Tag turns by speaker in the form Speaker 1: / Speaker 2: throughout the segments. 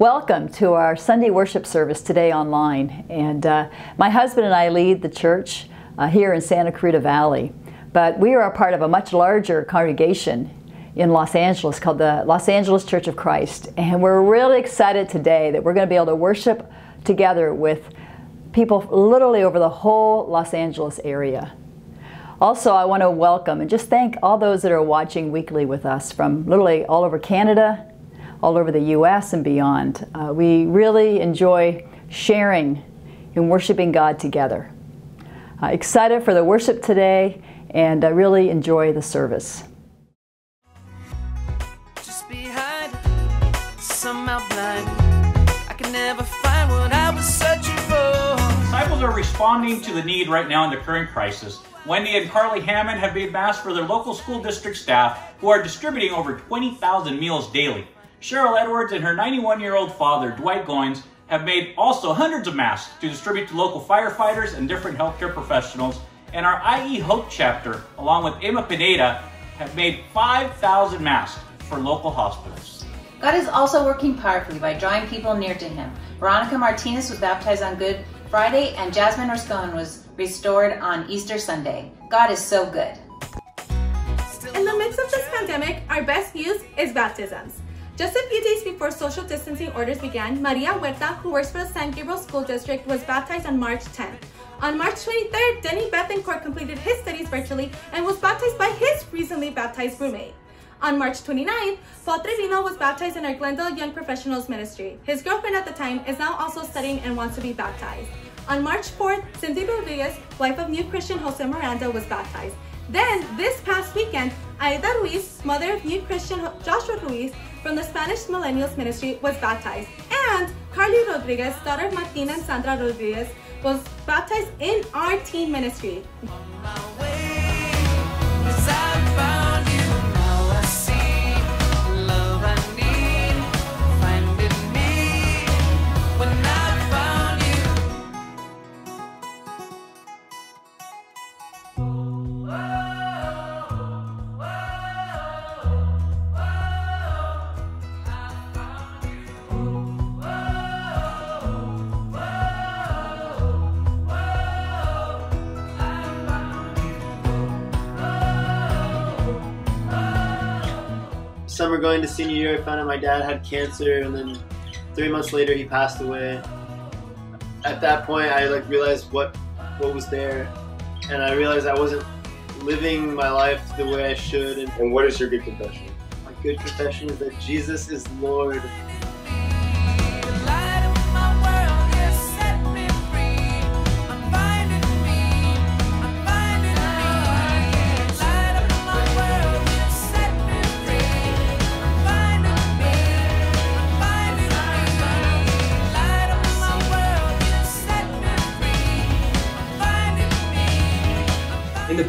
Speaker 1: Welcome to our Sunday worship service today online. And uh, my husband and I lead the church uh, here in Santa Clarita Valley, but we are a part of a much larger congregation in Los Angeles called the Los Angeles Church of Christ. And we're really excited today that we're going to be able to worship together with people literally over the whole Los Angeles area. Also, I want to welcome and just thank all those that are watching weekly with us from literally all over Canada, all over the U.S. and beyond. Uh, we really enjoy sharing and worshiping God together. Uh, excited for the worship today and I really enjoy the service.
Speaker 2: Just behind some outline. I can never find what I was searching for.
Speaker 3: Disciples are responding to the need right now in the current crisis. Wendy and Carly Hammond have made masks for their local school district staff who are distributing over 20,000 meals daily. Cheryl Edwards and her 91 year old father, Dwight Goins, have made also hundreds of masks to distribute to local firefighters and different healthcare professionals. And our IE Hope chapter, along with Emma Pineda, have made 5,000 masks for local hospitals.
Speaker 4: God is also working powerfully by drawing people near to Him. Veronica Martinez was baptized on Good Friday, and Jasmine Roscon was restored on Easter Sunday. God is so good.
Speaker 5: In the midst of this pandemic, our best use is baptisms. Just a few days before social distancing orders began, Maria Huerta, who works for the San Gabriel School District, was baptized on March 10th. On March 23rd, Denny Bethencourt completed his studies virtually and was baptized by his recently baptized roommate. On March 29th, Paul Trevino was baptized in our Glendale Young Professionals Ministry. His girlfriend at the time is now also studying and wants to be baptized. On March 4th, Cindy Rodriguez, wife of New Christian Jose Miranda, was baptized. Then, this past weekend, Aida Ruiz, mother of New Christian Joshua Ruiz from the Spanish Millennials Ministry, was baptized. And Carly Rodriguez, daughter of Martina and Sandra Rodriguez, was baptized in our teen ministry.
Speaker 6: Summer going to senior year, I found out my dad had cancer, and then three months later he passed away. At that point, I like realized what what was there, and I realized I wasn't living my life the way I should. And,
Speaker 7: and what is your good confession?
Speaker 6: My good confession is that Jesus is Lord.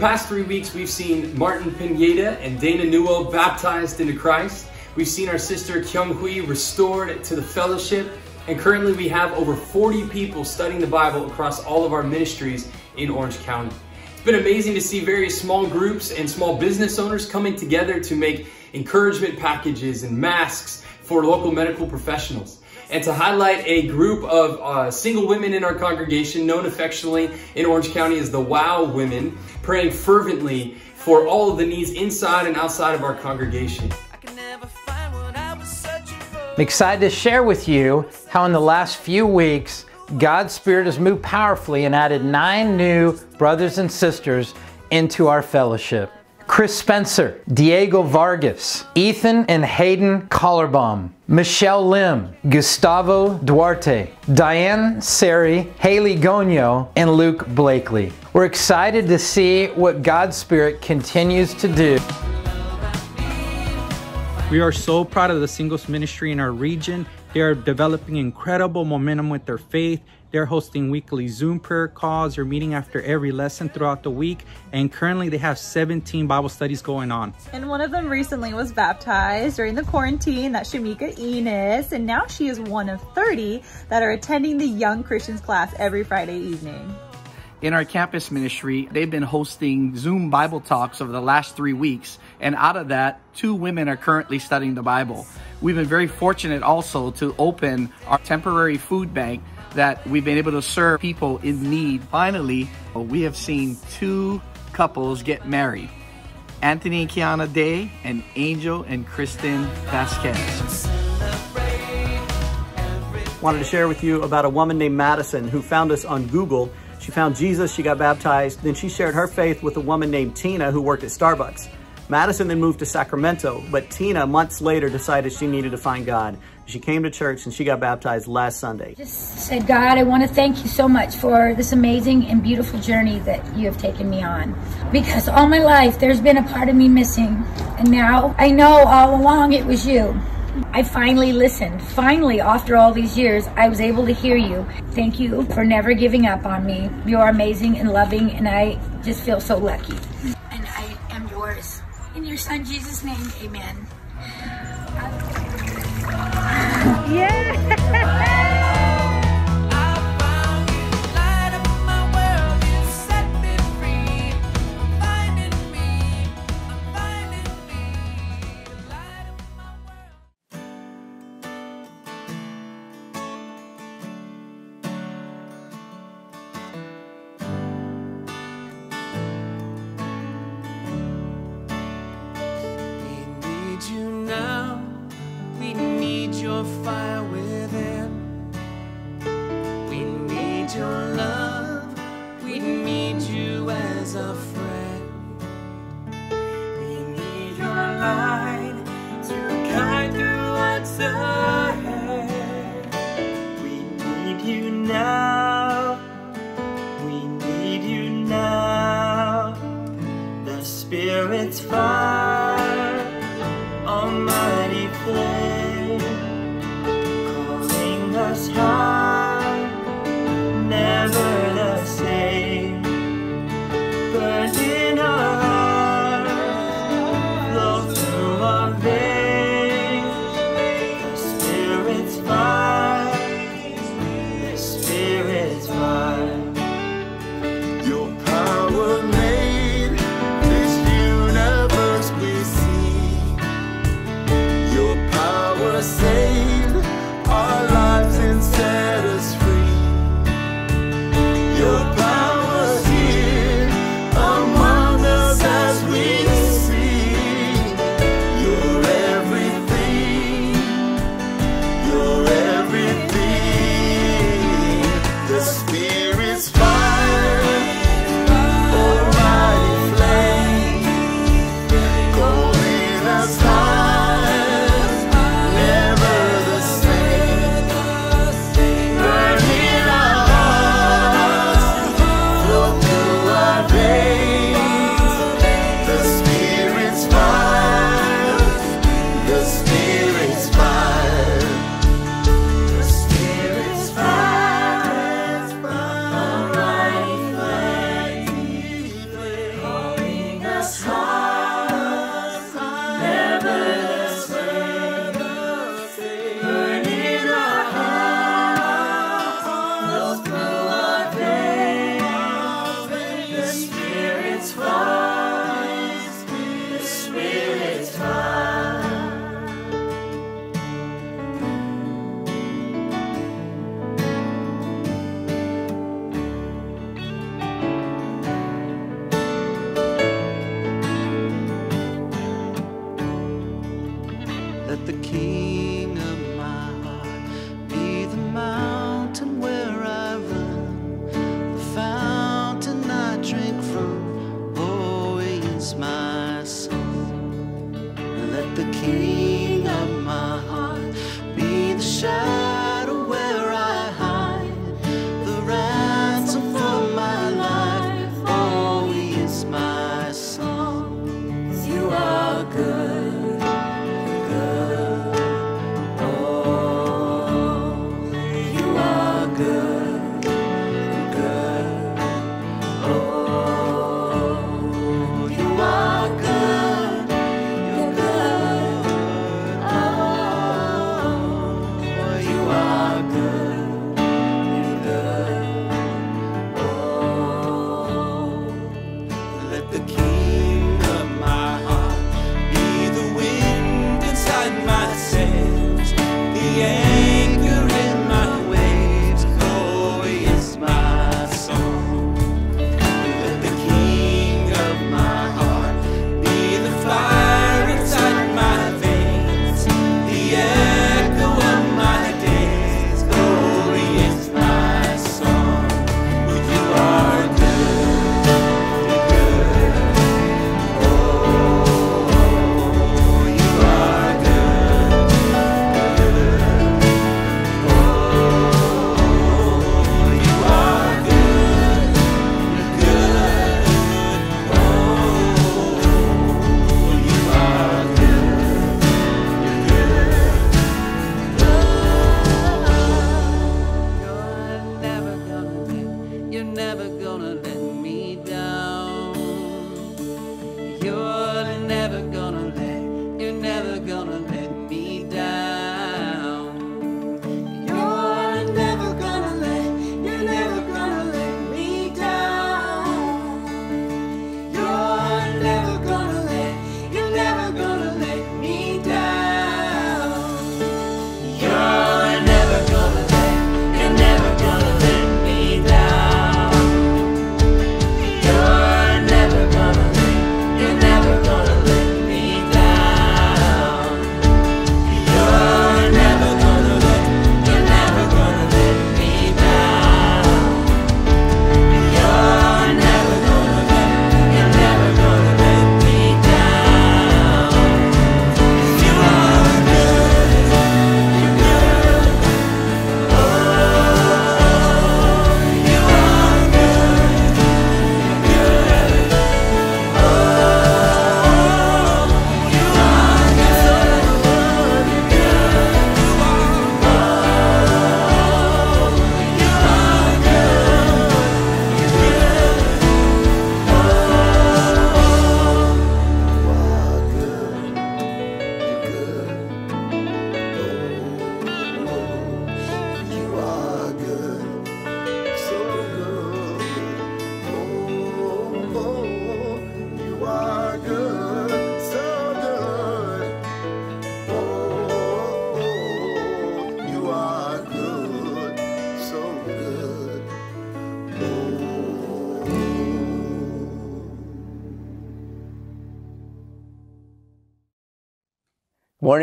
Speaker 8: Past three weeks, we've seen Martin Pineda and Dana Newell baptized into Christ. We've seen our sister Kyung Hui restored to the fellowship. And currently we have over 40 people studying the Bible across all of our ministries in Orange County. It's been amazing to see various small groups and small business owners coming together to make encouragement packages and masks for local medical professionals and to highlight a group of uh, single women in our congregation, known affectionately in Orange County as the WOW Women, praying fervently for all of the needs inside and outside of our congregation.
Speaker 9: I'm excited to share with you how in the last few weeks, God's Spirit has moved powerfully and added nine new brothers and sisters into our fellowship. Chris Spencer, Diego Vargas, Ethan and Hayden Collarbaum, Michelle Lim, Gustavo Duarte, Diane Seri, Haley Gonyo, and Luke Blakely. We're excited to see what God's Spirit continues to do.
Speaker 10: We are so proud of the singles ministry in our region. They are developing incredible momentum with their faith. They're hosting weekly Zoom prayer calls. They're meeting after every lesson throughout the week. And currently they have 17 Bible studies going on.
Speaker 11: And one of them recently was baptized during the quarantine. That's Shamika Enos. And now she is one of 30 that are attending the Young Christians class every Friday evening.
Speaker 12: In our campus ministry, they've been hosting Zoom Bible talks over the last three weeks. And out of that, two women are currently studying the Bible. We've been very fortunate also to open our temporary food bank that we've been able to serve people in need. Finally, we have seen two couples get married. Anthony and Kiana Day and Angel and Kristen Vasquez.
Speaker 7: Wanted to share with you about a woman named Madison who found us on Google. She found Jesus, she got baptized, then she shared her faith with a woman named Tina who worked at Starbucks. Madison then moved to Sacramento, but Tina months later decided she needed to find God. She came to church and she got baptized last Sunday.
Speaker 13: Just said, God, I want to thank you so much for this amazing and beautiful journey that you have taken me on. Because all my life there's been a part of me missing. And now I know all along it was you. I finally listened. Finally, after all these years, I was able to hear you. Thank you for never giving up on me. You're amazing and loving, and I just feel so lucky. And I am yours. In your son Jesus' name, amen. Yeah!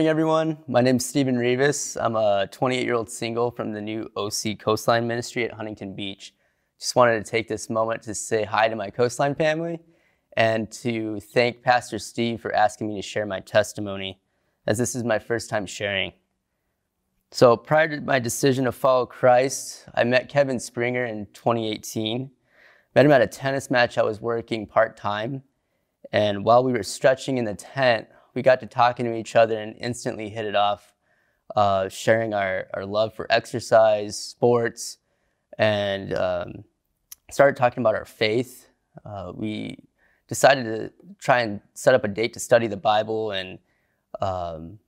Speaker 14: Morning, everyone. My name is Stephen Rivas. I'm a 28 year old single from the new OC Coastline Ministry at Huntington Beach. Just wanted to take this moment to say hi to my Coastline family and to thank Pastor Steve for asking me to share my testimony, as this is my first time sharing. So, prior to my decision to follow Christ, I met Kevin Springer in 2018. Met him at a tennis match I was working part time. And while we were stretching in the tent, we got to talking to each other and instantly hit it off, uh, sharing our, our love for exercise, sports, and um, started talking about our faith. Uh, we decided to try and set up a date to study the Bible, and um,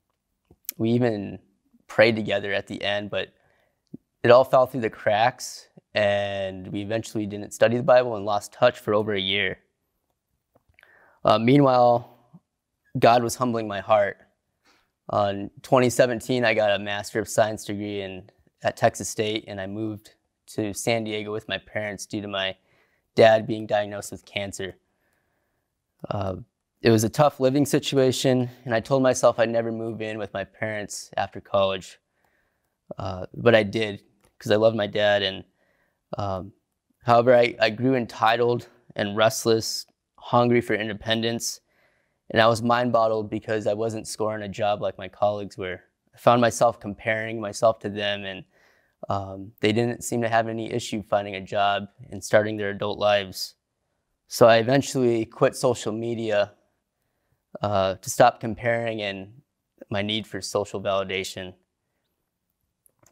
Speaker 14: we even prayed together at the end, but it all fell through the cracks, and we eventually didn't study the Bible and lost touch for over a year. Uh, meanwhile, God was humbling my heart. In 2017, I got a Master of Science degree in, at Texas State, and I moved to San Diego with my parents due to my dad being diagnosed with cancer. Uh, it was a tough living situation, and I told myself I'd never move in with my parents after college. Uh, but I did because I loved my dad. And um, however, I, I grew entitled and restless, hungry for independence, and I was mind boggled because I wasn't scoring a job like my colleagues were. I found myself comparing myself to them, and um, they didn't seem to have any issue finding a job and starting their adult lives. So I eventually quit social media uh, to stop comparing and my need for social validation.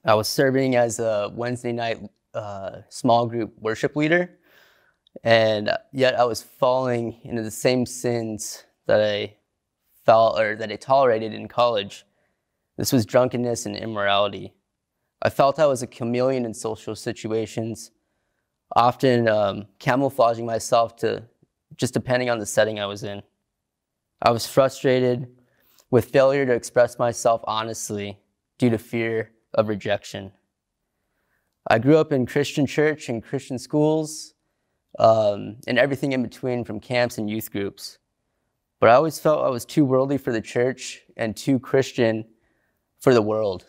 Speaker 14: I was serving as a Wednesday night uh, small group worship leader, and yet I was falling into the same sins that I felt or that I tolerated in college. This was drunkenness and immorality. I felt I was a chameleon in social situations, often um, camouflaging myself to just depending on the setting I was in. I was frustrated with failure to express myself honestly due to fear of rejection. I grew up in Christian church and Christian schools um, and everything in between from camps and youth groups. But I always felt I was too worldly for the church and too Christian for the world.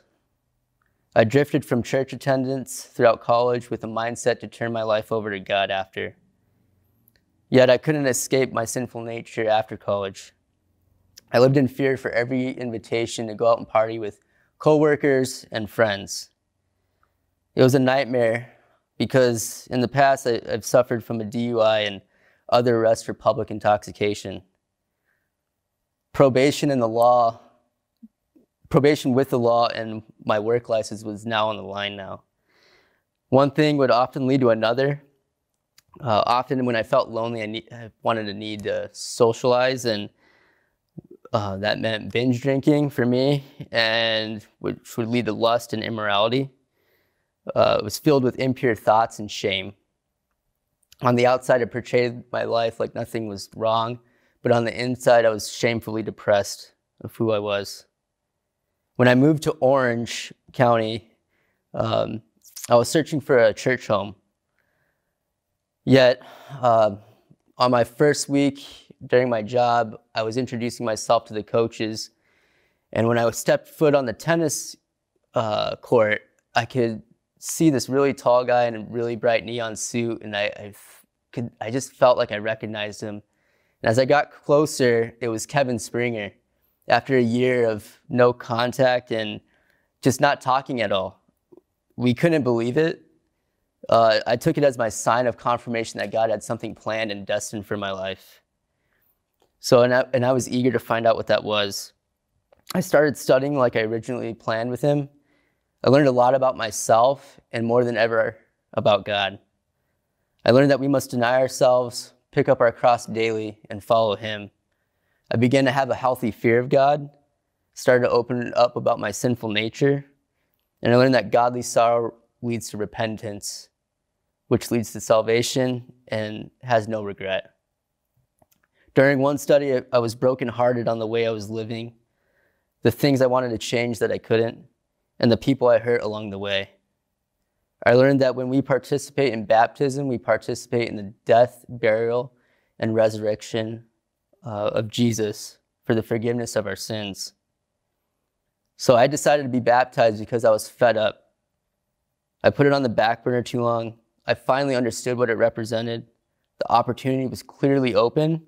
Speaker 14: I drifted from church attendance throughout college with a mindset to turn my life over to God after. Yet I couldn't escape my sinful nature after college. I lived in fear for every invitation to go out and party with coworkers and friends. It was a nightmare because in the past I, have suffered from a DUI and other arrests for public intoxication. Probation in the law probation with the law and my work license was now on the line now. One thing would often lead to another. Uh, often when I felt lonely, I, need, I, wanted to need to socialize, and uh, that meant binge drinking for me, and which would lead to lust and immorality. Uh, it was filled with impure thoughts and shame. On the outside, I portrayed my life like nothing was wrong, but on the inside, I was shamefully depressed of who I was. When I moved to Orange County, um, I was searching for a church home. Yet, uh, on my first week during my job, I was introducing myself to the coaches. And when I stepped foot on the tennis uh, court, I could see this really tall guy in a really bright neon suit, and I, I, could, I just felt like I recognized him. And as I got closer, it was Kevin Springer after a year of no contact and just not talking at all. We couldn't believe it. Uh, I took it as my sign of confirmation that God had something planned and destined for my life. So, and I, and I was eager to find out what that was. I started studying like I originally planned with him. I learned a lot about myself and more than ever about God. I learned that we must deny ourselves, pick up our cross daily, and follow him. I began to have a healthy fear of God, started to open up about my sinful nature, and I learned that godly sorrow leads to repentance, which leads to salvation and has no regret. During one study, I was brokenhearted on the way I was living, the things I wanted to change that I couldn't, and the people I hurt along the way. I learned that when we participate in baptism, we participate in the death, burial, and resurrection uh, of Jesus for the forgiveness of our sins. So I decided to be baptized because I was fed up. I put it on the back burner too long. I finally understood what it represented. The opportunity was clearly open,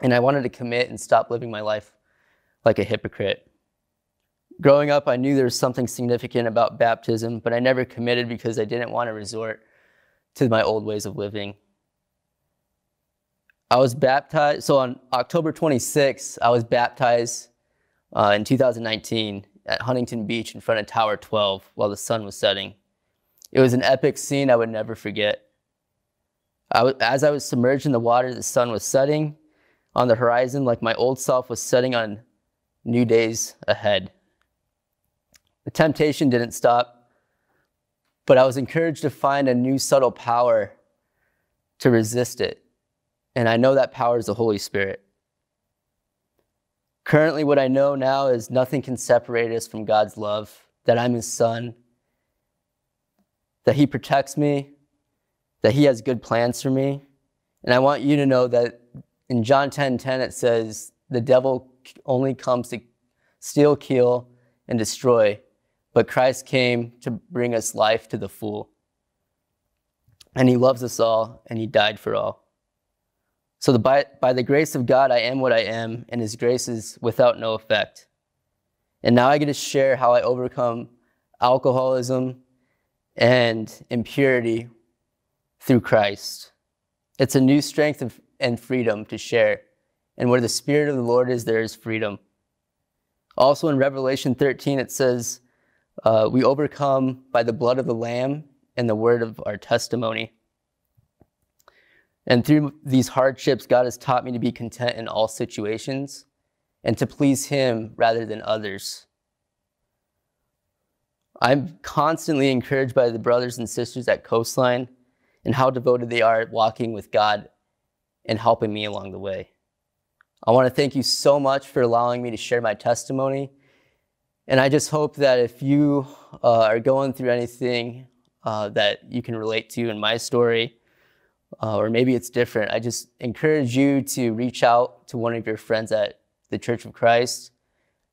Speaker 14: and I wanted to commit and stop living my life like a hypocrite. Growing up, I knew there was something significant about baptism, but I never committed because I didn't want to resort to my old ways of living. I was baptized, so on October 26th, I was baptized uh, in 2019 at Huntington Beach in front of Tower 12 while the sun was setting. It was an epic scene I would never forget. I as I was submerged in the water, the sun was setting on the horizon like my old self was setting on new days ahead. The temptation didn't stop, but I was encouraged to find a new subtle power to resist it. And I know that power is the Holy Spirit. Currently, what I know now is nothing can separate us from God's love, that I'm His Son, that He protects me, that He has good plans for me. And I want you to know that in John 10 10, it says, The devil only comes to steal, kill, and destroy, but Christ came to bring us life to the full. And He loves us all, and He died for all. So the, by, by the grace of God, I am what I am, and His grace is without no effect. And now I get to share how I overcome alcoholism and impurity through Christ. It's a new strength and freedom to share. And where the Spirit of the Lord is, there is freedom. Also in Revelation 13, it says, uh, We overcome by the blood of the Lamb and the word of our testimony. And through these hardships, God has taught me to be content in all situations and to please Him rather than others. I'm constantly encouraged by the brothers and sisters at Coastline and how devoted they are at walking with God and helping me along the way. I want to thank you so much for allowing me to share my testimony. And I just hope that if you uh, are going through anything uh, that you can relate to in my story, uh, or maybe it's different, I just encourage you to reach out to one of your friends at the Church of Christ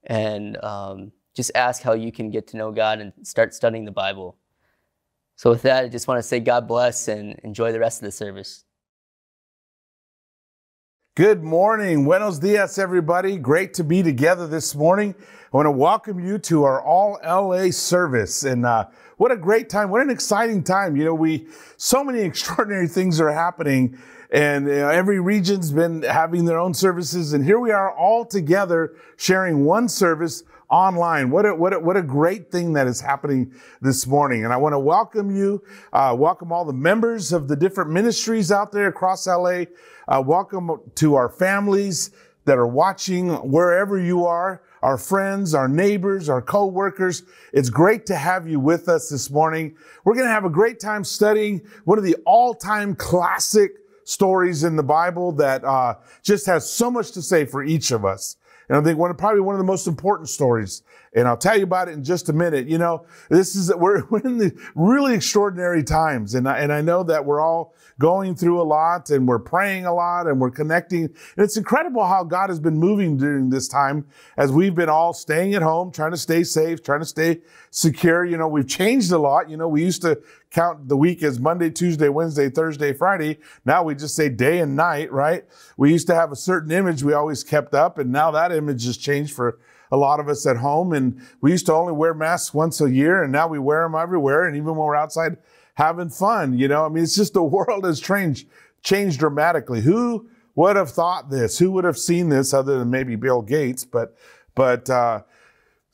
Speaker 14: and um, just ask how you can get to know God and start studying the Bible. So, with that, I just want to say God bless and enjoy the rest of the service.
Speaker 15: Good morning. Buenos dias, everybody. Great to be together this morning. I want to welcome you to our All LA service. And uh, what a great time. What an exciting time. You know, we, so many extraordinary things are happening and you know, every region's been having their own services. And here we are all together sharing one service online. What a, what a, what a great thing that is happening this morning. And I want to welcome you, uh, welcome all the members of the different ministries out there across LA. Uh, welcome to our families that are watching wherever you are, our friends, our neighbors, our co-workers. It's great to have you with us this morning. We're going to have a great time studying one of the all-time classic stories in the Bible that uh, just has so much to say for each of us. And I think one probably one of the most important stories. And I'll tell you about it in just a minute. You know, this is we're, we're in the really extraordinary times, and I, and I know that we're all going through a lot, and we're praying a lot, and we're connecting. And it's incredible how God has been moving during this time as we've been all staying at home, trying to stay safe, trying to stay secure. You know, we've changed a lot. You know, we used to count the week as Monday, Tuesday, Wednesday, Thursday, Friday. Now we just say day and night, right? We used to have a certain image we always kept up, and now that image has changed for a lot of us at home. And we used to only wear masks once a year, and now we wear them everywhere. And even when we're outside having fun, you know, I mean, it's just the world has changed, changed dramatically. Who would have thought this? Who would have seen this other than maybe Bill Gates? But, but, uh,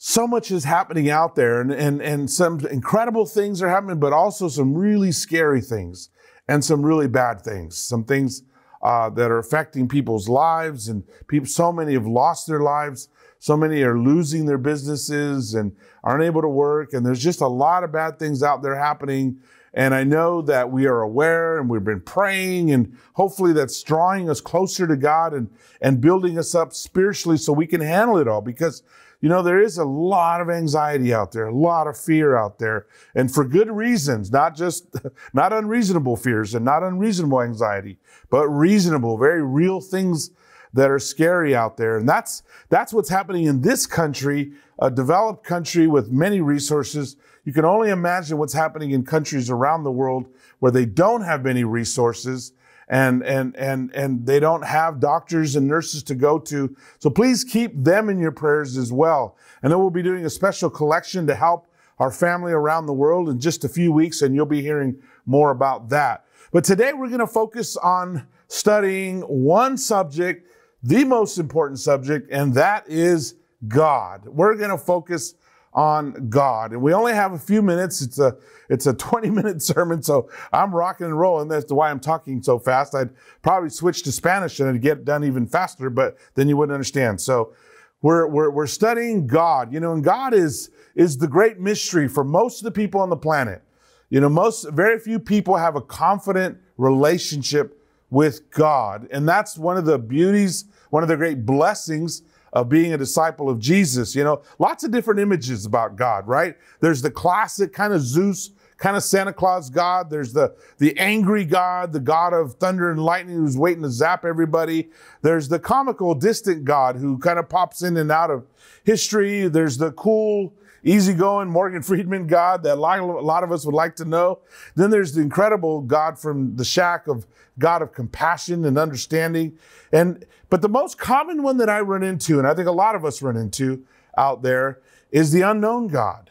Speaker 15: so much is happening out there and, and, and some incredible things are happening, but also some really scary things and some really bad things, some things uh, that are affecting people's lives and people, so many have lost their lives. So many are losing their businesses and aren't able to work. And there's just a lot of bad things out there happening. And I know that we are aware and we've been praying and hopefully that's drawing us closer to God and, and building us up spiritually so we can handle it all because you know, there is a lot of anxiety out there, a lot of fear out there, and for good reasons, not just, not unreasonable fears and not unreasonable anxiety, but reasonable, very real things that are scary out there. And that's, that's what's happening in this country, a developed country with many resources. You can only imagine what's happening in countries around the world where they don't have many resources and, and, and, and they don't have doctors and nurses to go to. So please keep them in your prayers as well. And then we'll be doing a special collection to help our family around the world in just a few weeks, and you'll be hearing more about that. But today we're going to focus on studying one subject, the most important subject, and that is God. We're going to focus on God. And we only have a few minutes. It's a it's a 20 minute sermon, so I'm rocking and rolling. That's why I'm talking so fast. I'd probably switch to Spanish and it'd get done even faster, but then you wouldn't understand. So we're, we're, we're studying God, you know, and God is, is the great mystery for most of the people on the planet. You know, most, very few people have a confident relationship with God. And that's one of the beauties, one of the great blessings of being a disciple of Jesus. You know, lots of different images about God, right? There's the classic kind of Zeus, kind of Santa Claus God. There's the, the angry God, the God of thunder and lightning who's waiting to zap everybody. There's the comical, distant God who kind of pops in and out of history. There's the cool, easygoing Morgan Freeman God that a lot, of us would like to know. Then there's the incredible God from the shack of God of compassion and understanding. And but the most common one that I run into, and I think a lot of us run into out there, is the unknown God.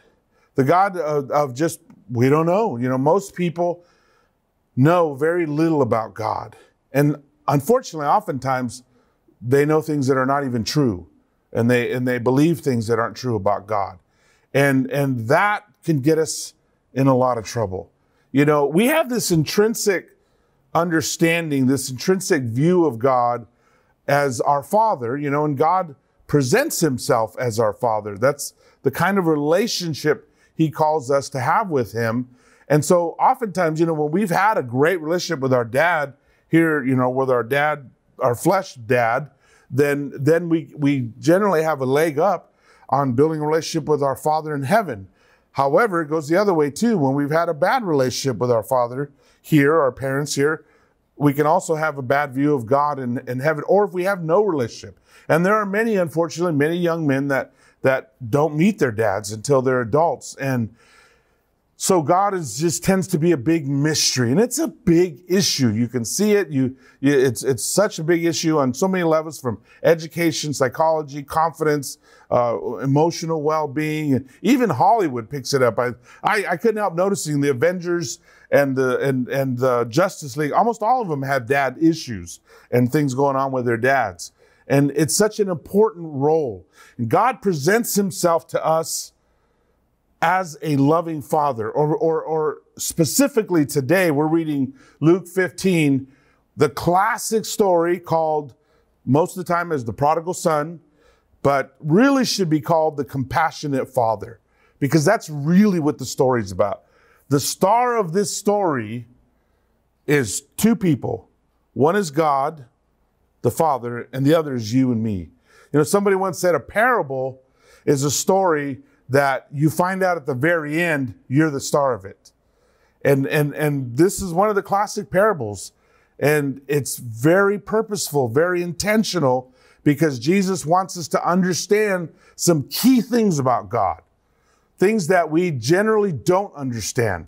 Speaker 15: The God of, of just we don't know. You know, most people know very little about God. And unfortunately, oftentimes they know things that are not even true. And they and they believe things that aren't true about God. And and that can get us in a lot of trouble. You know, we have this intrinsic understanding, this intrinsic view of God as our Father, you know, and God presents Himself as our Father. That's the kind of relationship He calls us to have with Him. And so oftentimes, you know, when we've had a great relationship with our dad here, you know, with our dad, our flesh dad, then, then we, we generally have a leg up on building a relationship with our Father in heaven. However, it goes the other way too. When we've had a bad relationship with our Father here, our parents here, we can also have a bad view of God in, in heaven, or if we have no relationship. And there are many, unfortunately, many young men that that don't meet their dads until they're adults. And so God is just tends to be a big mystery, and it's a big issue. You can see it. You, you, it's it's such a big issue on so many levels, from education, psychology, confidence, uh, emotional well-being, and even Hollywood picks it up. I, I I couldn't help noticing the Avengers and the and and the Justice League. Almost all of them have dad issues and things going on with their dads, and it's such an important role. And God presents Himself to us as a loving father, or, or, or specifically today, we're reading Luke 15, the classic story called most of the time as the prodigal son, but really should be called the compassionate father, because that's really what the story's about. The star of this story is two people. One is God, the Father, and the other is you and me. You know, somebody once said a parable is a story that you find out at the very end you're the star of it. And and and this is one of the classic parables and it's very purposeful, very intentional because Jesus wants us to understand some key things about God. Things that we generally don't understand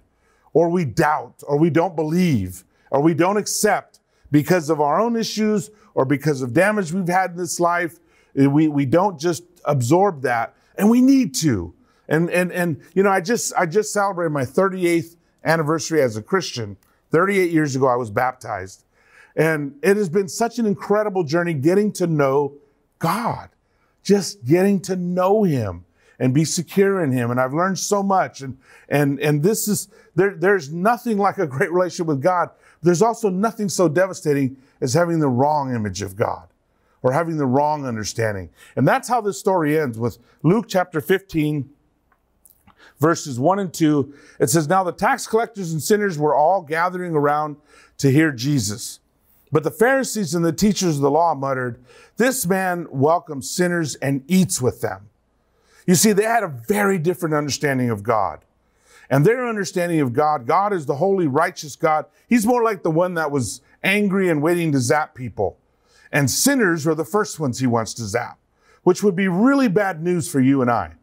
Speaker 15: or we doubt or we don't believe or we don't accept because of our own issues or because of damage we've had in this life. We, we don't just absorb that and we need to. And, and, and, you know, I just, I just celebrated my 38th anniversary as a Christian. 38 years ago, I was baptized. And it has been such an incredible journey getting to know God, just getting to know Him and be secure in Him. And I've learned so much. And, and, and this is, there, there's nothing like a great relationship with God. There's also nothing so devastating as having the wrong image of God or having the wrong understanding. And that's how this story ends with Luke chapter 15, verses 1 and 2. It says, Now the tax collectors and sinners were all gathering around to hear Jesus. But the Pharisees and the teachers of the law muttered, This man welcomes sinners and eats with them. You see, they had a very different understanding of God. And their understanding of God, God is the holy, righteous God. He's more like the one that was angry and waiting to zap people. And sinners were the first ones he wants to zap, which would be really bad news for you and I.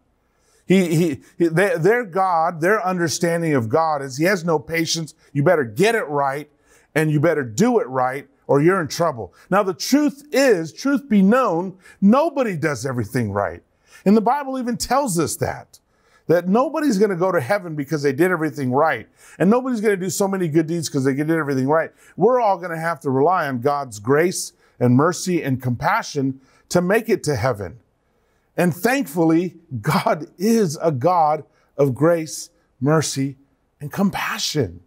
Speaker 15: He, he, he they, their God, their understanding of God is he has no patience. You better get it right and you better do it right or you're in trouble. Now, the truth is, truth be known, nobody does everything right. And the Bible even tells us that, that nobody's going to go to heaven because they did everything right. And nobody's going to do so many good deeds because they did everything right. We're all going to have to rely on God's grace and mercy and compassion to make it to heaven. And thankfully, God is a God of grace, mercy, and compassion.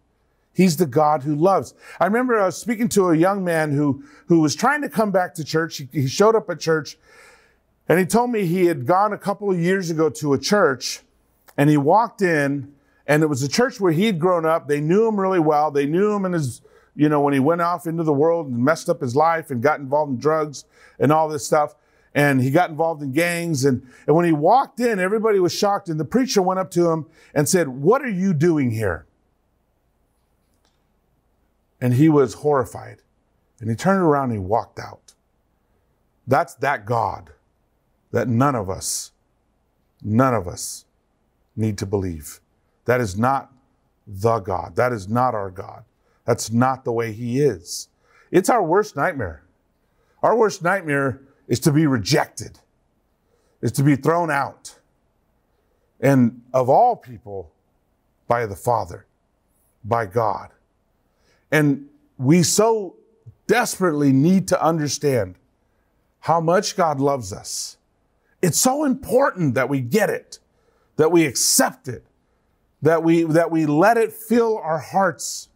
Speaker 15: He's the God who loves. I remember I was speaking to a young man who, who was trying to come back to church. He, he showed up at church and he told me he had gone a couple of years ago to a church and he walked in and it was a church where he'd grown up. They knew him really well. They knew him in his, you know, when he went off into the world and messed up his life and got involved in drugs and all this stuff and he got involved in gangs. And, and when he walked in, everybody was shocked. And the preacher went up to him and said, What are you doing here? And he was horrified. And he turned around and he walked out. That's that God that none of us, none of us need to believe. That is not the God. That is not our God. That's not the way he is. It's our worst nightmare. Our worst nightmare is to be rejected, is to be thrown out. And of all people, by the Father, by God. And we so desperately need to understand how much God loves us. It's so important that we get it, that we accept it, that we, that we let it fill our hearts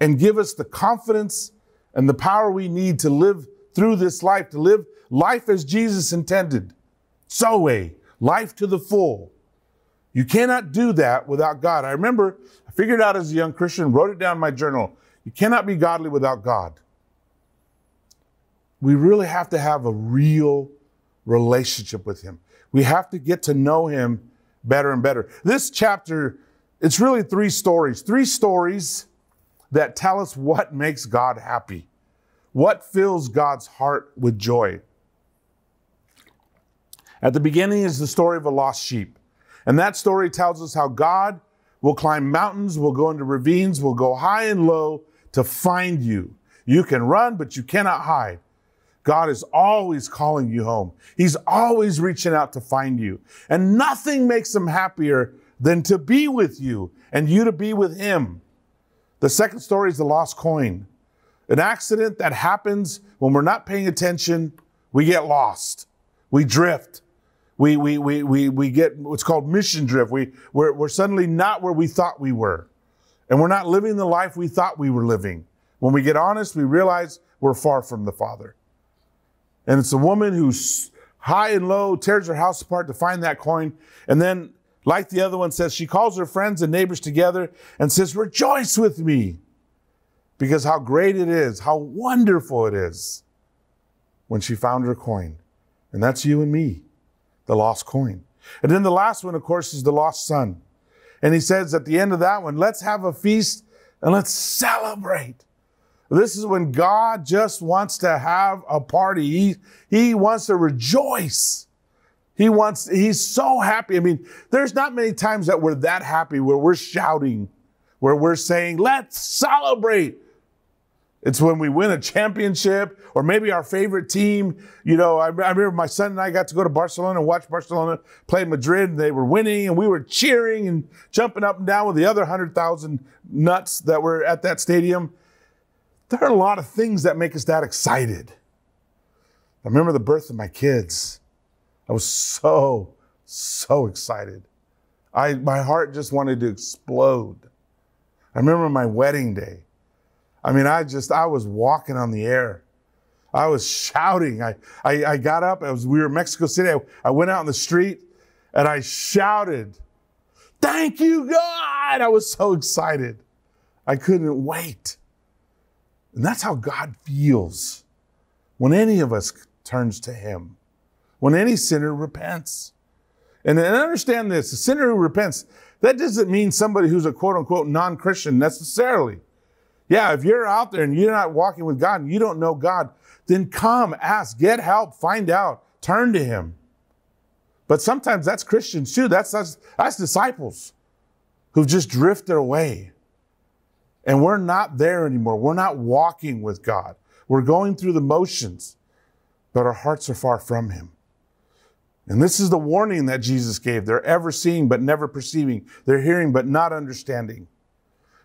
Speaker 15: and give us the confidence and the power we need to live through this life, to live life as Jesus intended. Zoe, life to the full. You cannot do that without God. I remember, I figured out as a young Christian, wrote it down in my journal. You cannot be godly without God. We really have to have a real relationship with Him. We have to get to know Him better and better. This chapter, it's really three stories, three stories that tell us what makes God happy, what fills God's heart with joy. At the beginning is the story of a lost sheep. And that story tells us how God will climb mountains, will go into ravines, will go high and low to find you. You can run, but you cannot hide. God is always calling you home. He's always reaching out to find you. And nothing makes him happier than to be with you and you to be with him. The second story is the lost coin. An accident that happens when we're not paying attention, we get lost. We drift. We, we, we, we, we get what's called mission drift. We, we're, we're suddenly not where we thought we were. And we're not living the life we thought we were living. When we get honest, we realize we're far from the Father. And it's a woman who's high and low, tears her house apart to find that coin. And then, like the other one says, she calls her friends and neighbors together and says, Rejoice with me. Because how great it is, how wonderful it is when she found her coin. And that's you and me, the lost coin. And then the last one, of course, is the lost son. And he says at the end of that one, let's have a feast and let's celebrate. This is when God just wants to have a party. He, he wants to rejoice. He wants, he's so happy. I mean, there's not many times that we're that happy where we're shouting, where we're saying, let's celebrate. It's when we win a championship or maybe our favorite team. You know, I, I, remember my son and I got to go to Barcelona and watch Barcelona play Madrid and they were winning and we were cheering and jumping up and down with the other 100,000 nuts that were at that stadium. There are a lot of things that make us that excited. I remember the birth of my kids. I was so, so excited. I, my heart just wanted to explode. I remember my wedding day. I mean, I just, I was walking on the air. I was shouting. I, I, I got up. I was, we were in Mexico City. I, I went out in the street and I shouted, Thank you, God. I was so excited. I couldn't wait. And that's how God feels when any of us turns to Him, when any sinner repents. And, and understand this a sinner who repents, that doesn't mean somebody who's a quote unquote non Christian necessarily. Yeah, if you're out there and you're not walking with God and you don't know God, then come, ask, get help, find out, turn to Him. But sometimes that's Christians too. That's us, that's disciples who've just drifted away. And we're not there anymore. We're not walking with God. We're going through the motions, but our hearts are far from Him. And this is the warning that Jesus gave. They're ever seeing, but never perceiving. They're hearing, but not understanding.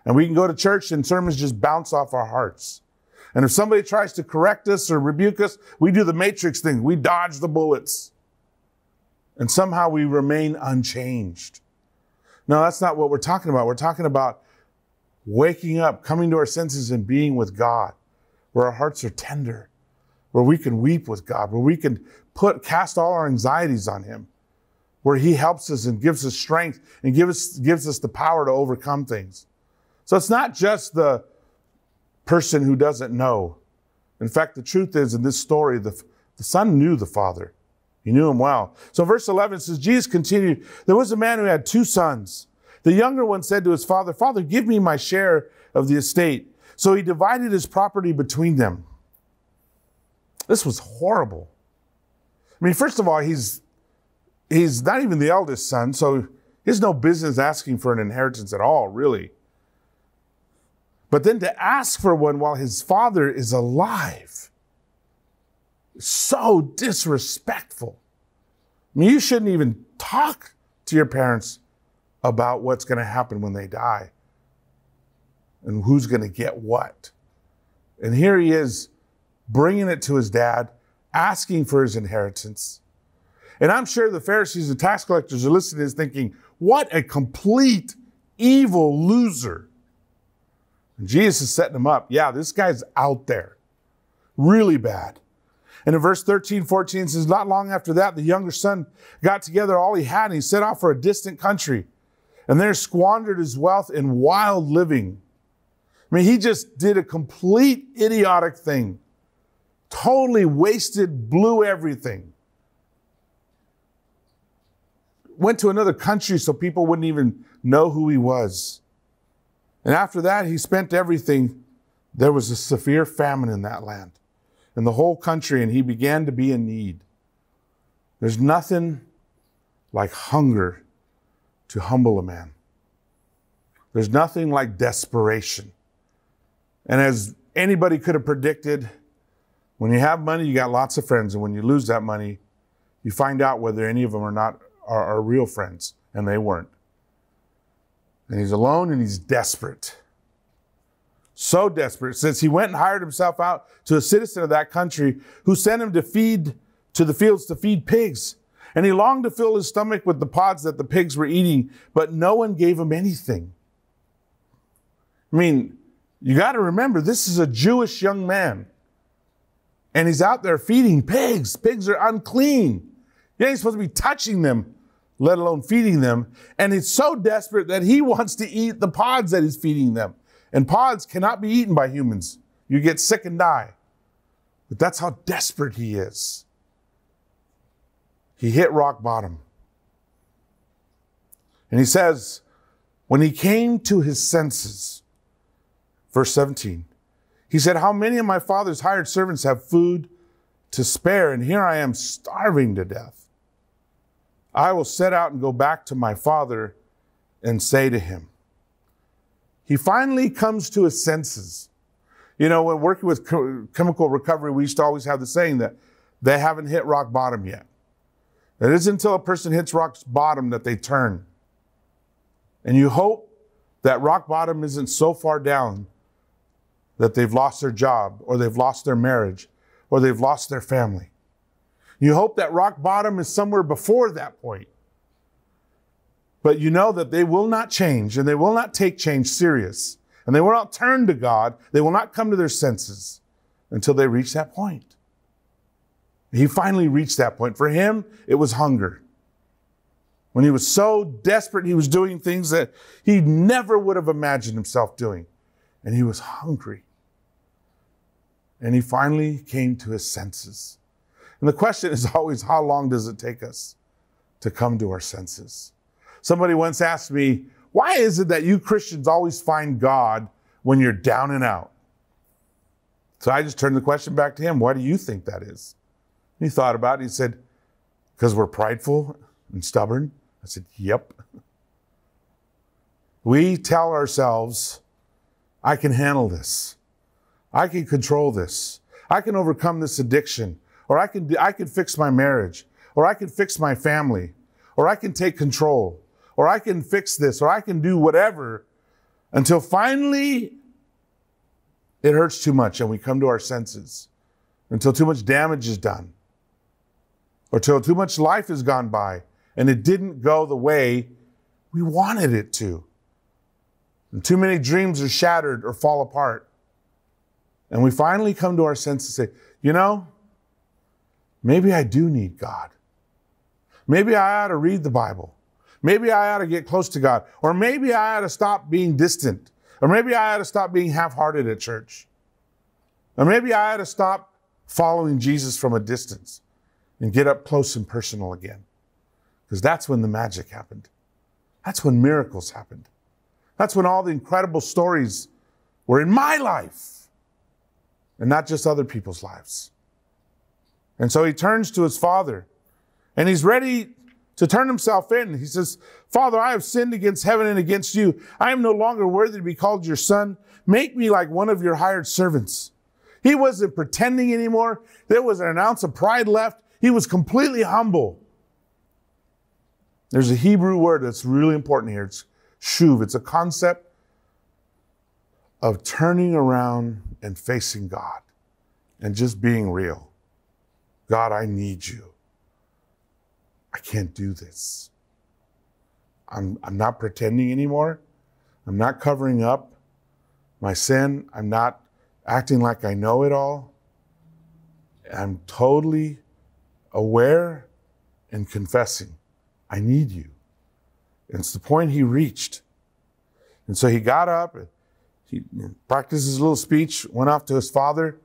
Speaker 15: And we can go to church and sermons just bounce off our hearts. And if somebody tries to correct us or rebuke us, we do the matrix thing. We dodge the bullets. And somehow we remain unchanged. No, that's not what we're talking about. We're talking about waking up, coming to our senses and being with God, where our hearts are tender, where we can weep with God, where we can put, cast all our anxieties on Him, where He helps us and gives us strength and gives us, gives us the power to overcome things. So it's not just the person who doesn't know. In fact, the truth is in this story, the, the son knew the father. He knew him well. So verse 11 says, Jesus continued, there was a man who had two sons. The younger one said to his father, Father, give me my share of the estate. So he divided his property between them. This was horrible. I mean, first of all, he's, he's not even the eldest son, so he has no business asking for an inheritance at all, really. But then to ask for one while his father is alive, so disrespectful. I mean, you shouldn't even talk to your parents about what's going to happen when they die and who's going to get what. And here he is bringing it to his dad, asking for his inheritance. And I'm sure the Pharisees and tax collectors are listening to this thinking, what a complete evil loser. Jesus is setting him up. Yeah, this guy's out there. Really bad. And in verse 13, 14 says, Not long after that, the younger son got together all he had and he set off for a distant country and there squandered his wealth in wild living. I mean, he just did a complete idiotic thing. Totally wasted, blew everything. Went to another country so people wouldn't even know who he was. And after that, he spent everything. There was a severe famine in that land, in the whole country, and he began to be in need. There's nothing like hunger to humble a man. There's nothing like desperation. And as anybody could have predicted, when you have money, you got lots of friends. And when you lose that money, you find out whether any of them are not are, are real friends. And they weren't. And he's alone and he's desperate. So desperate, since he went and hired himself out to a citizen of that country who sent him to feed to the fields to feed pigs. And he longed to fill his stomach with the pods that the pigs were eating, but no one gave him anything. I mean, you got to remember, this is a Jewish young man. And he's out there feeding pigs. Pigs are unclean. You ain't supposed to be touching them, let alone feeding them. And it's so desperate that he wants to eat the pods that he's feeding them. And pods cannot be eaten by humans. You get sick and die. But that's how desperate he is. He hit rock bottom. And he says, when he came to his senses, verse 17, he said, How many of my father's hired servants have food to spare? And here I am starving to death. I will set out and go back to my father and say to him, He finally comes to his senses. You know, when working with chemical recovery, we used to always have the saying that they haven't hit rock bottom yet. It isn't until a person hits rock bottom that they turn. And you hope that rock bottom isn't so far down that they've lost their job or they've lost their marriage or they've lost their family. You hope that rock bottom is somewhere before that point. But you know that they will not change and they will not take change serious. And they will not turn to God. They will not come to their senses until they reach that point. He finally reached that point. For him, it was hunger. When he was so desperate, he was doing things that he never would have imagined himself doing. And he was hungry. And he finally came to his senses. And the question is always, how long does it take us to come to our senses? Somebody once asked me, why is it that you Christians always find God when you're down and out. So I just turned the question back to him. Why do you think that is? He thought about it. He said, Because we're prideful and stubborn. I said, Yep. We tell ourselves, I can handle this. I can control this. I can overcome this addiction. Or I can, I can fix my marriage. Or I can fix my family. Or I can take control. Or I can fix this. Or I can do whatever until finally it hurts too much and we come to our senses. Until too much damage is done. Or till too much life has gone by and it didn't go the way we wanted it to. And too many dreams are shattered or fall apart. And we finally come to our senses and say, you know, maybe I do need God. Maybe I ought to read the Bible. Maybe I ought to get close to God. Or maybe I ought to stop being distant. Or maybe I ought to stop being half hearted at church. Or maybe I ought to stop following Jesus from a distance and get up close and personal again. Because that's when the magic happened. That's when miracles happened. That's when all the incredible stories were in my life and not just other people's lives. And so he turns to his father and he's ready to turn himself in. He says, Father, I have sinned against heaven and against you. I am no longer worthy to be called your son. Make me like one of your hired servants. He wasn't pretending anymore. There wasn't an ounce of pride left. He was completely humble. There's a Hebrew word that's really important here. It's shuv. It's a concept of turning around and facing God and just being real. God, I need you. I can't do this. I'm, I'm not pretending anymore. I'm not covering up my sin. I'm not acting like I know it all. I'm totally aware and confessing, I need you. And it's the point he reached. And so he got up, he practiced his little speech, went off to his father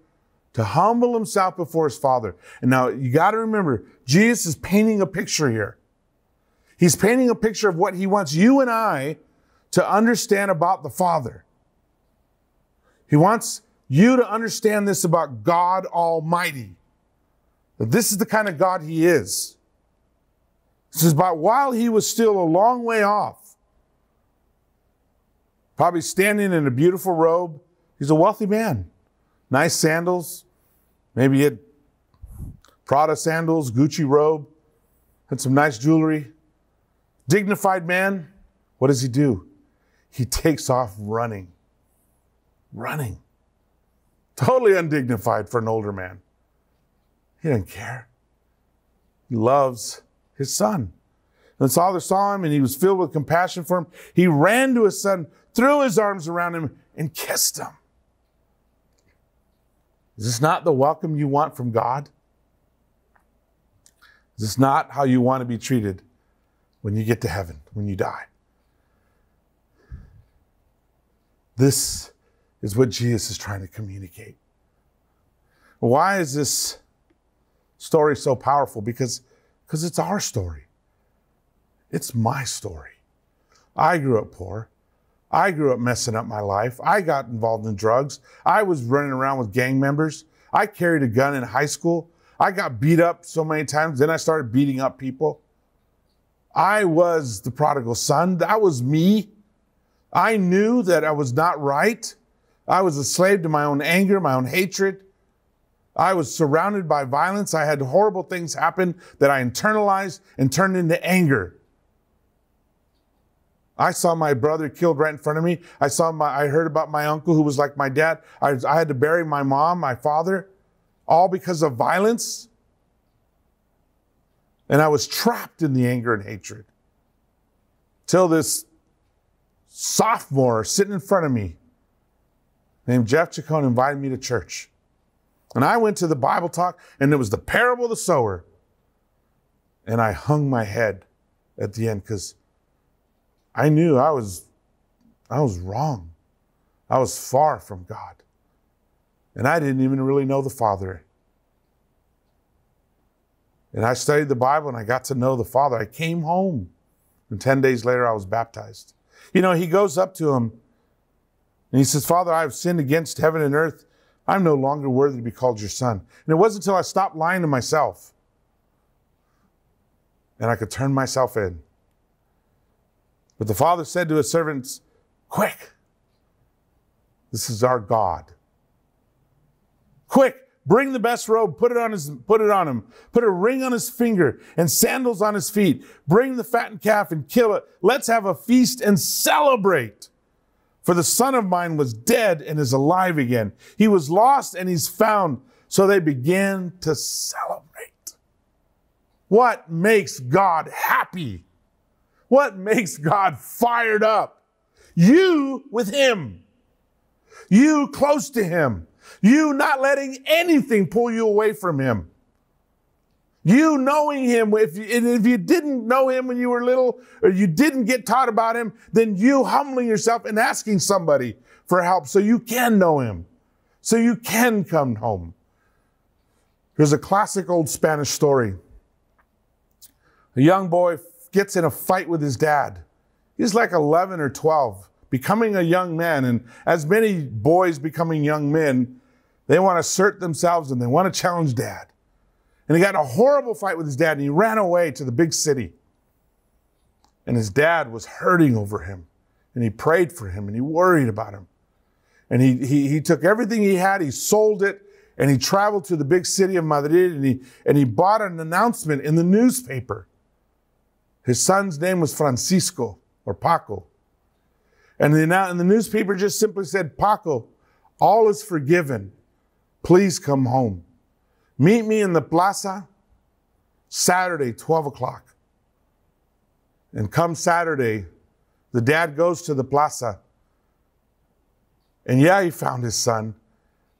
Speaker 15: to humble himself before his father. And now you got to remember, Jesus is painting a picture here. He's painting a picture of what he wants you and I to understand about the Father. He wants you to understand this about God Almighty. That this is the kind of God he is. This is about while he was still a long way off, probably standing in a beautiful robe, he's a wealthy man. Nice sandals, maybe he had Prada sandals, Gucci robe, had some nice jewelry. Dignified man, what does he do? He takes off running. Running. Totally undignified for an older man. He didn't care. He loves his son. And his father saw him and he was filled with compassion for him. He ran to his son, threw his arms around him, and kissed him. Is this not the welcome you want from God? Is this not how you want to be treated when you get to heaven, when you die? This is what Jesus is trying to communicate. Why is this story so powerful? Because, because it's our story. It's my story. I grew up poor. I grew up messing up my life. I got involved in drugs. I was running around with gang members. I carried a gun in high school. I got beat up so many times. Then I started beating up people. I was the prodigal son. That was me. I knew that I was not right. I was a slave to my own anger, my own hatred. I was surrounded by violence. I had horrible things happen that I internalized and turned into anger. I saw my brother killed right in front of me. I saw my, I heard about my uncle who was like my dad. I, I had to bury my mom, my father, all because of violence. And I was trapped in the anger and hatred. Till this sophomore sitting in front of me named Jeff Chacon invited me to church. And I went to the Bible talk, and it was the parable of the sower. And I hung my head at the end because I knew I was, I was wrong. I was far from God. And I didn't even really know the Father. And I studied the Bible and I got to know the Father. I came home. And 10 days later, I was baptized. You know, he goes up to him And he says, Father, I have sinned against heaven and earth. I'm no longer worthy to be called your son. And it wasn't until I stopped lying to myself and I could turn myself in. But the father said to his servants, Quick, this is our God. Quick, bring the best robe, put it on his, put it on him, put a ring on his finger and sandals on his feet. Bring the fattened calf and kill it. Let's have a feast and celebrate. For the son of mine was dead and is alive again. He was lost and he's found. So they began to celebrate. What makes God happy? What makes God fired up? You with him. You close to him. You not letting anything pull you away from him. You knowing him, if you, if you didn't know him when you were little or you didn't get taught about him, then you humbling yourself and asking somebody for help so you can know him, so you can come home. There's a classic old Spanish story. A young boy gets in a fight with his dad. He's like 11 or 12, becoming a young man. And as many boys becoming young men, they want to assert themselves and they want to challenge dad. And he got a horrible fight with his dad and he ran away to the big city. And his dad was hurting over him. And he prayed for him and he worried about him. And he, he, he took everything he had, he sold it, and he traveled to the big city of Madrid and he, and he bought an announcement in the newspaper. His son's name was Francisco or Paco. And the, and the newspaper just simply said, Paco, all is forgiven. Please come home. Meet me in the plaza Saturday, 12 o'clock. And come Saturday, the dad goes to the plaza. And yeah, he found his son,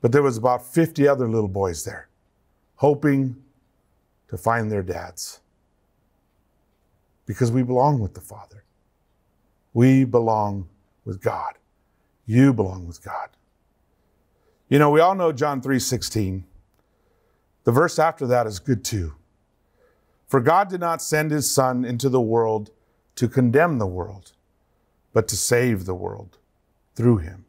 Speaker 15: but there was about 50 other little boys there, hoping to find their dads. Because we belong with the Father. We belong with God. You belong with God. You know, we all know John 3:16. The verse after that is good too. For God did not send his son into the world to condemn the world, but to save the world through him.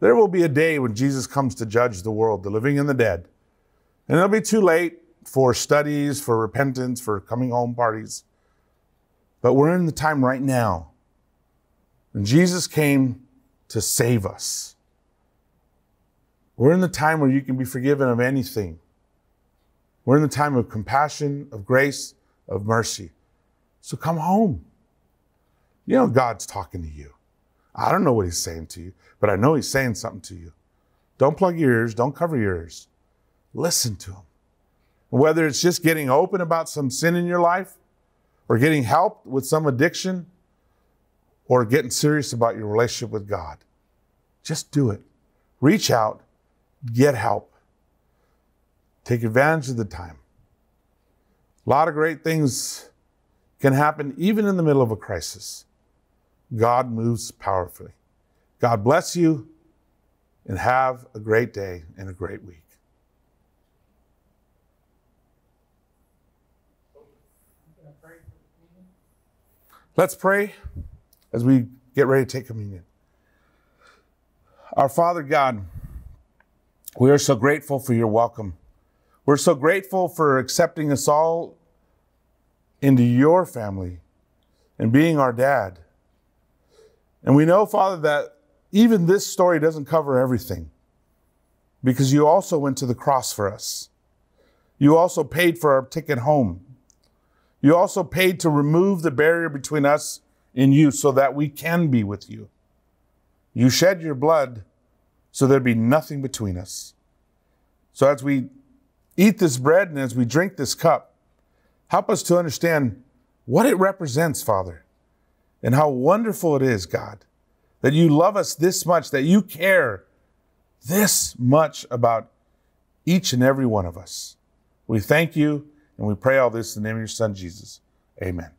Speaker 15: There will be a day when Jesus comes to judge the world, the living and the dead. And it'll be too late for studies, for repentance, for coming home parties. But we're in the time right now when Jesus came to save us. We're in the time where you can be forgiven of anything. We're in the time of compassion, of grace, of mercy. So come home. You know God's talking to you. I don't know what he's saying to you, but I know he's saying something to you. Don't plug your ears, don't cover your ears. Listen to him. Whether it's just getting open about some sin in your life, or getting help with some addiction, or getting serious about your relationship with God, just do it. Reach out, get help. Take advantage of the time. A lot of great things can happen even in the middle of a crisis. God moves powerfully. God bless you and have a great day and a great week. Let's pray as we get ready to take communion. Our Father God, we are so grateful for your welcome. We're so grateful for accepting us all into your family and being our dad. And we know, Father, that even this story doesn't cover everything because you also went to the cross for us. You also paid for our ticket home. You also paid to remove the barrier between us and you so that we can be with you. You shed your blood so there'd be nothing between us. So as we eat this bread and as we drink this cup, help us to understand what it represents, Father, and how wonderful it is, God, that you love us this much, that you care this much about each and every one of us. We thank you and we pray all this in the name of your Son, Jesus. Amen.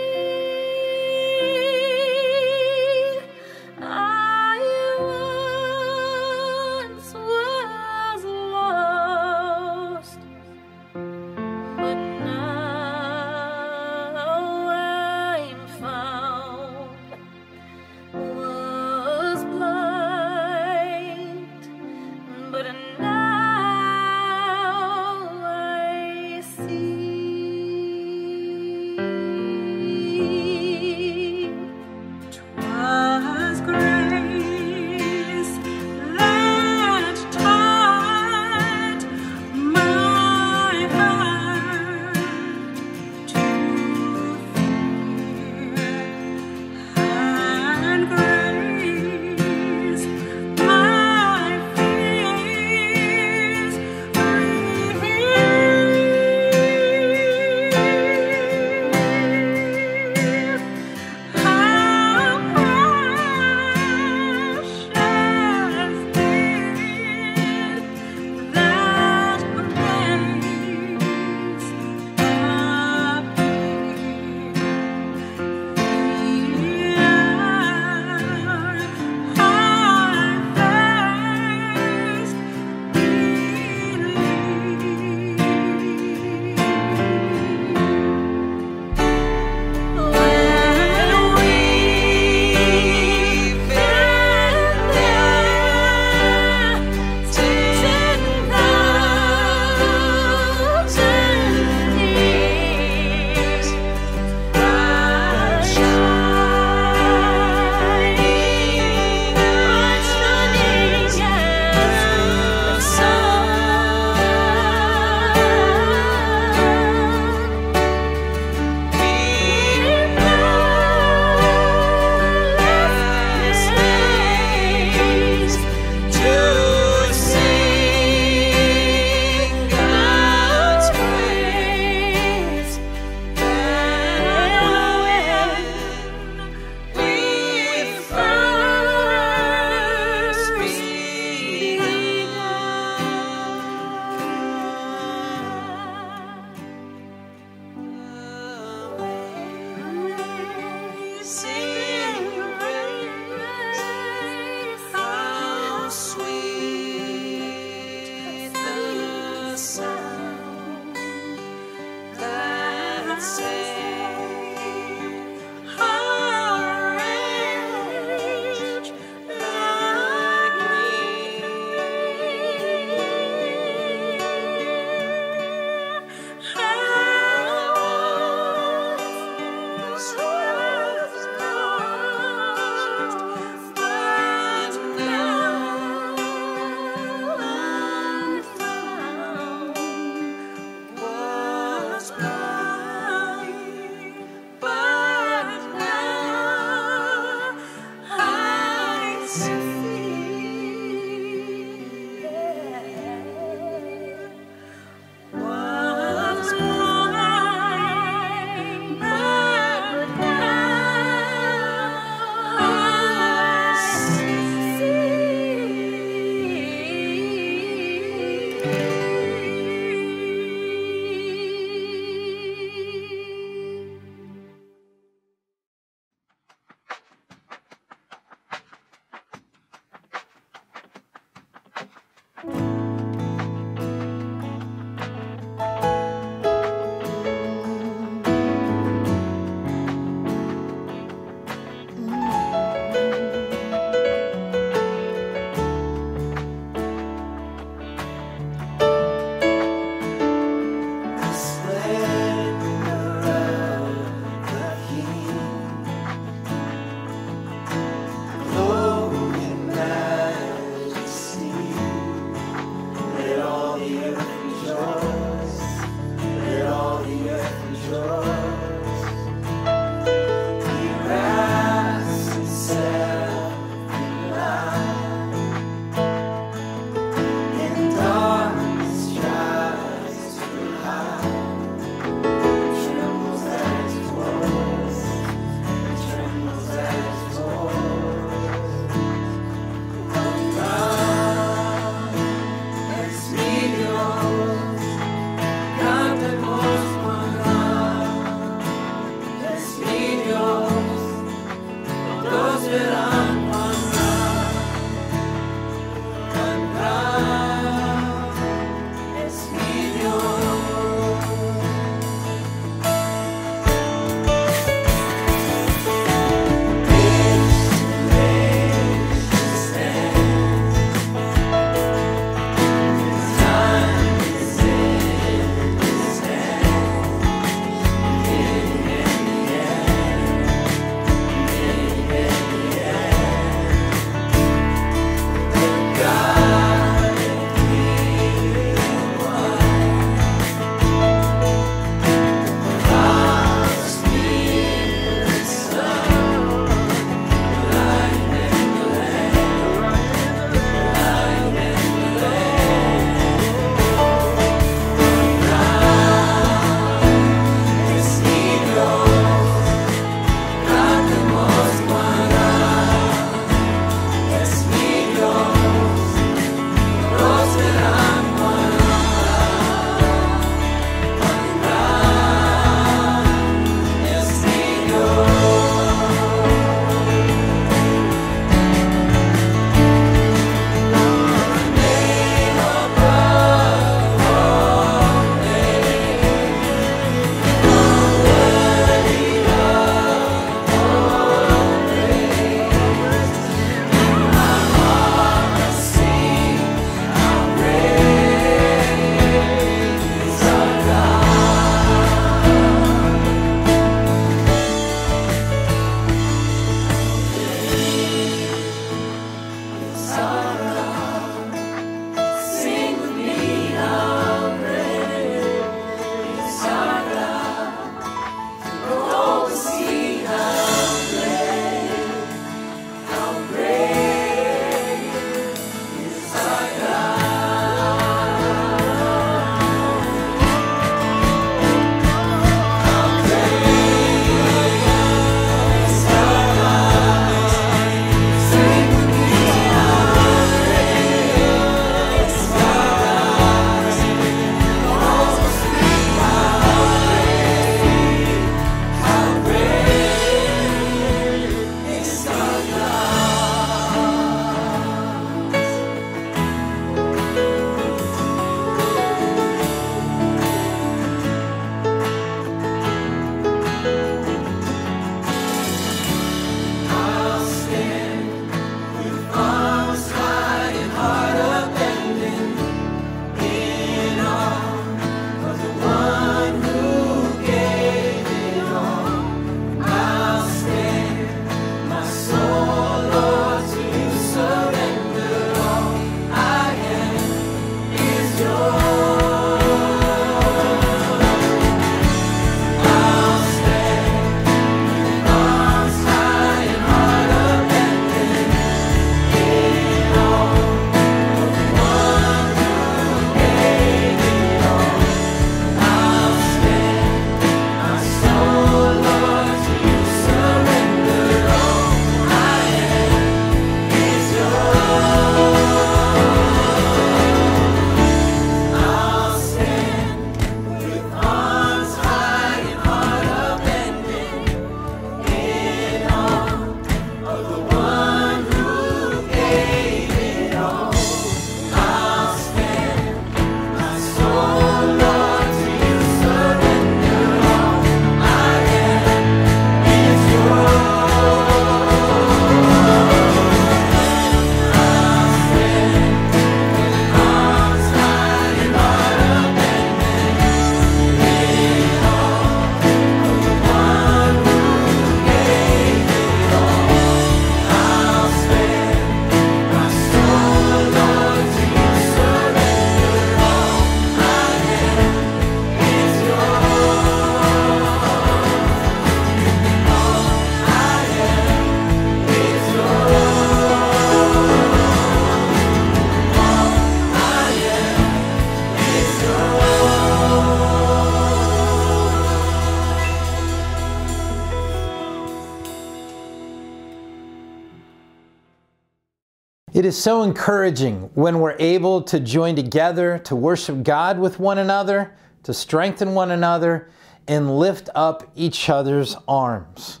Speaker 9: Is so encouraging when we're able to join together to worship God with one another, to strengthen one another, and lift up each other's arms.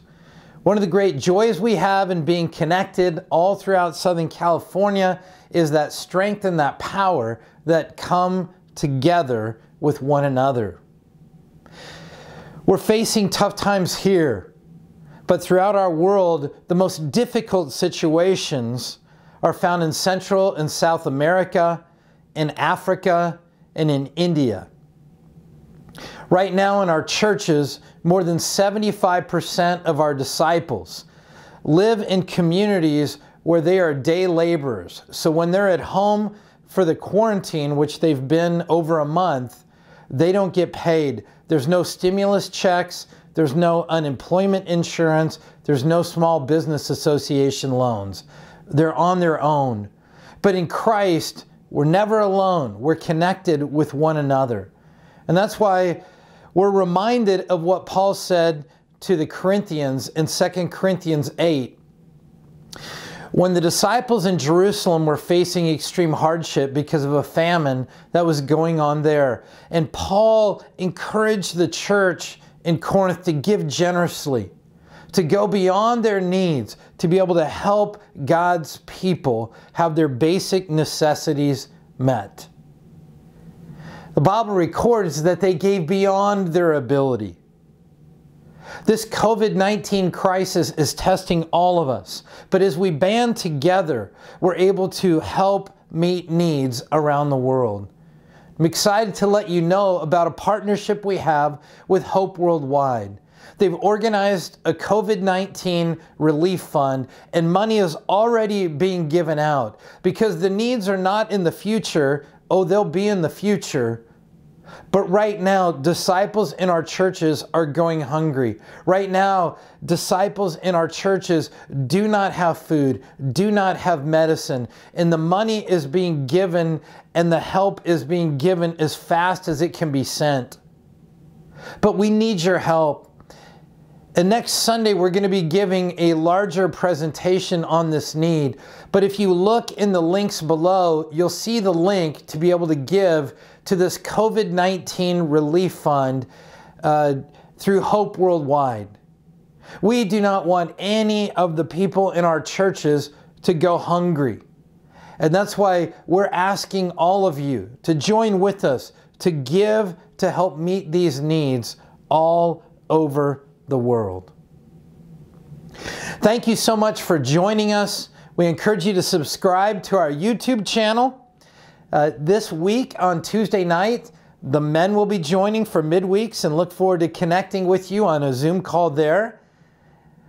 Speaker 9: One of the great joys we have in being connected all throughout Southern California is that strength and that power that come together with one another. We're facing tough times here, but throughout our world, the most difficult situations are found in Central and South America, in Africa, and in India. Right now in our churches, more than 75% of our disciples live in communities where they are day laborers. So when they're at home for the quarantine, which they've been over a month, they don't get paid. There's no stimulus checks, there's no unemployment insurance, there's no small business association loans. They're on their own. But in Christ, we're never alone. We're connected with one another. And that's why we're reminded of what Paul said to the Corinthians in 2 Corinthians 8. When the disciples in Jerusalem were facing extreme hardship because of a famine that was going on there, and Paul encouraged the church in Corinth to give generously, to go beyond their needs, to be able to help God's people have their basic necessities met. The Bible records that they gave beyond their ability. This COVID 19 crisis is testing all of us, but as we band together, we're able to help meet needs around the world. I'm excited to let you know about a partnership we have with Hope Worldwide. They've organized a COVID 19 relief fund, and money is already being given out because the needs are not in the future. Oh, they'll be in the future, but right now, disciples in our churches are going hungry. Right now, disciples in our churches do not have food, do not have medicine, and the money is being given and the help is being given as fast as it can be sent. But we need your help. And next Sunday, we're going to be giving a larger presentation on this need. But if you look in the links below, you'll see the link to be able to give to this COVID 19 relief fund uh, through Hope Worldwide. We do not want any of the people in our churches to go hungry. And that's why we're asking all of you to join with us to give to help meet these needs all over the world. Thank you so much for joining us. We encourage you to subscribe to our YouTube channel. Uh, this week on Tuesday night, the men will be joining for midweeks and look forward to connecting with you on a Zoom call there.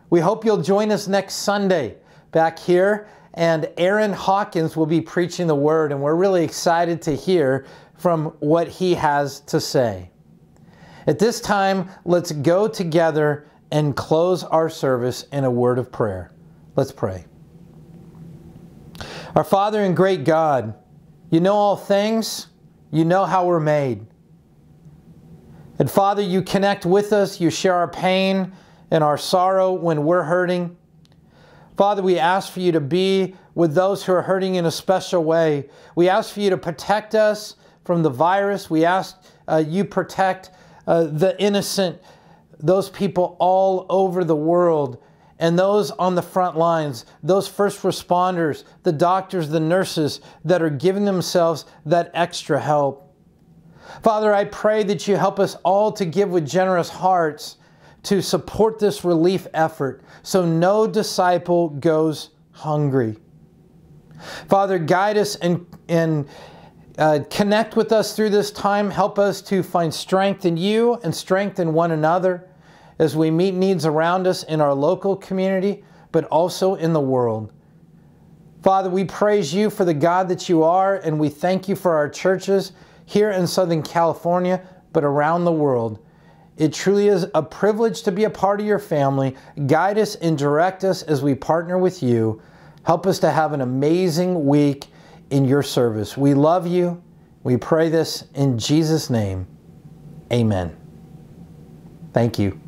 Speaker 9: We hope you'll join us next Sunday back here, and Aaron Hawkins will be preaching the word, and we're really excited to hear from what he has to say. At this time, let's go together and close our service in a word of prayer. Let's pray. Our Father and great God, you know all things. You know how we're made. And Father, you connect with us. You share our pain and our sorrow when we're hurting. Father, we ask for you to be with those who are hurting in a special way. We ask for you to protect us from the virus. We ask uh, you protect uh, the innocent, those people all over the world and those on the front lines, those first responders, the doctors, the nurses that are giving themselves that extra help. Father, I pray that you help us all to give with generous hearts to support this relief effort so no disciple goes hungry. Father, guide us and, and uh, connect with us through this time. Help us to find strength in you and strength in one another as we meet needs around us in our local community, but also in the world. Father, we praise you for the God that you are, and we thank you for our churches here in Southern California, but around the world. It truly is a privilege to be a part of your family. Guide us and direct us as we partner with you. Help us to have an amazing week in your service. We love you. We pray this in Jesus' name. Amen. Thank you.